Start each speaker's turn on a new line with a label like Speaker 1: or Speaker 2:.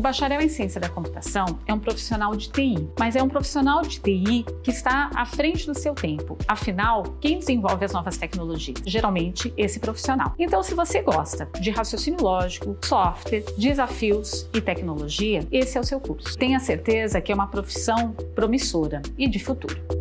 Speaker 1: O bacharel em ciência da computação é um profissional de TI, mas é um profissional de TI que está à frente do seu tempo. Afinal, quem desenvolve as novas tecnologias? Geralmente, esse profissional. Então, se você gosta de raciocínio lógico, software, desafios e tecnologia, esse é o seu curso. Tenha certeza que é uma profissão promissora e de futuro.